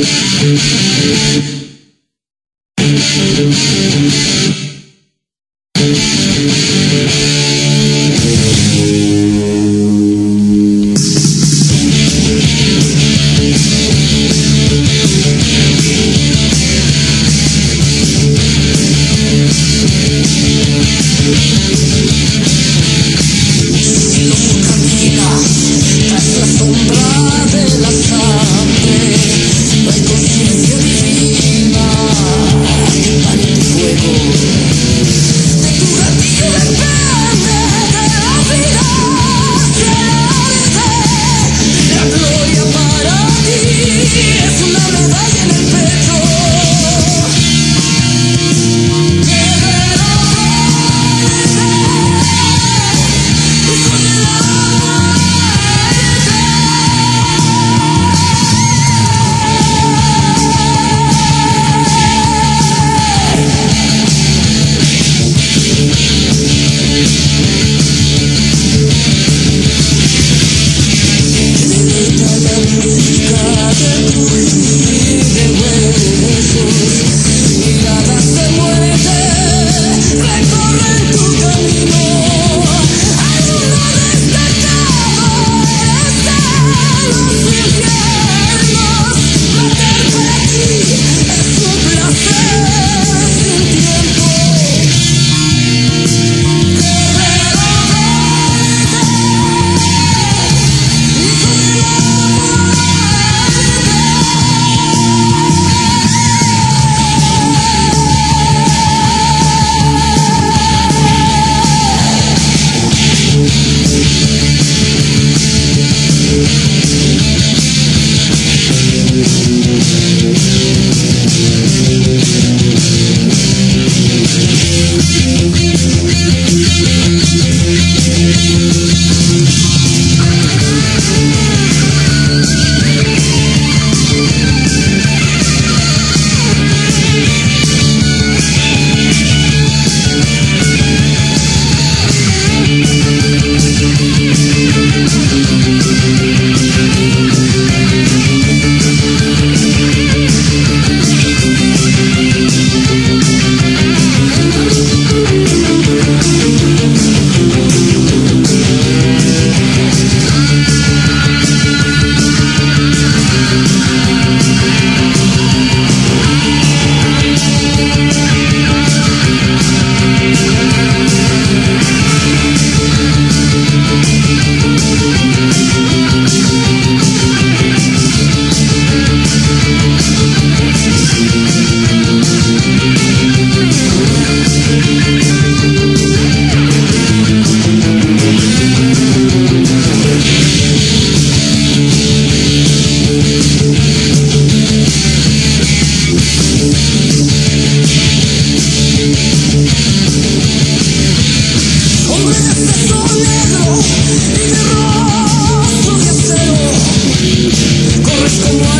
Thank you. Yeah. to me. Corres como